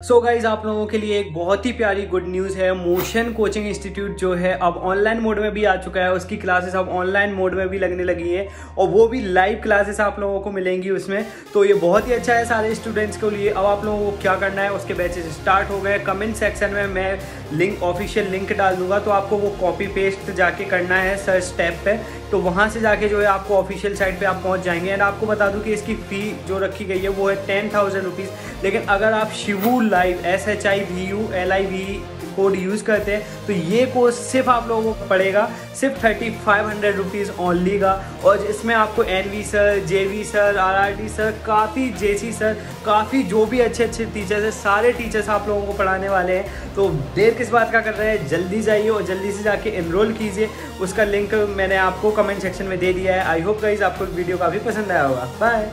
सो so guys आप लोगों के लिए एक बहुत ही प्यारी गुड न्यूज़ है। मोशन कोचिंग इंस्टीट्यूट जो है अब ऑनलाइन मोड में भी आ चुका है। उसकी क्लासेस अब ऑनलाइन मोड में भी लगने लगी है और वो भी लाइव क्लासेस आप लोगों को मिलेंगी उसमें। तो ये बहुत ही अच्छा है सारे स्टूडेंट्स के लिए। अब आप लोगों को क्या करना है, उसके बैचेस स्टार्ट हो गए कमेंट सेक्शन में मैं लिंक ऑफिशियल लिंक डाल दूँगा। तो आपको वो कॉपी पेस्ट जाके करना है सर स्टेप पे। तो वहाँ से जाके जो है आपको ऑफिशियल साइट पे आप पहुँच जाएँगे। एंड आपको बता दूँ कि इसकी फ़ी जो रखी गई है, वो है टेन थाउज़ेंड रुपीज़ लेकिन अगर आप Shivu live S H I V U L I V code use करते हैं। तो ये कोर्स सिर्फ़ आप लोगों को पड़ेगा, सिर्फ़ thirty five hundred rupees only का। और इसमें आपको N V sir J V sir R R D sir काफ़ी जे सी सर काफ़ी जो भी अच्छे अच्छे टीचर्स हैं, सारे टीचर्स आप लोगों को पढ़ाने वाले हैं। तो देर किस बात का कर रहे हैं? जल्दी जाइए और जल्दी से जाके इनरोल कीजिए। उसका लिंक मैंने आपको कमेंट सेक्शन में दे दिया है। आई होप गाइज़ आपको वीडियो काफ़ी पसंद आया होगा। बाय